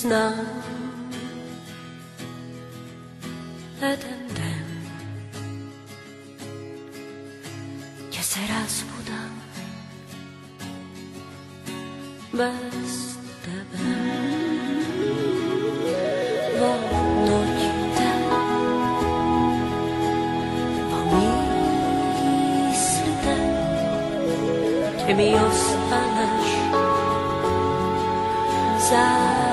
Znam Jeden den Gdje se razbudam Bez tebe Vo noćite Vo mislite Gdje mi Zasekogaš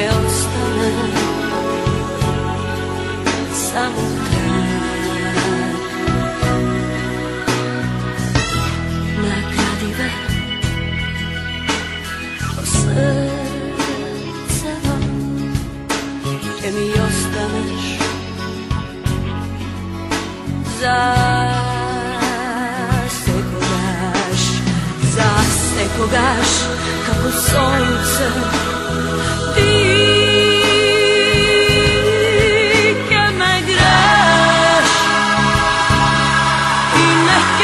će ostane samo kraj. Na gradive o srce vam mi ostaneš za se kogaš, kako